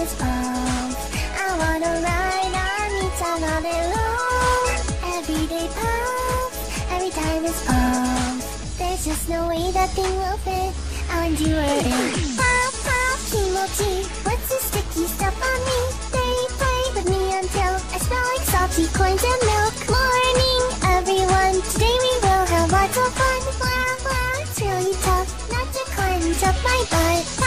is off I wanna ride on each other alone Every day puff, every time is off There's just no way that thing will fit I'll or it Pop, pop, kimochi What's this sticky stuff on me? They play with me until I smell like salty coins and milk Morning, everyone Today we will have lots of fun Blah, blah, it's really tough Not to climb up my butt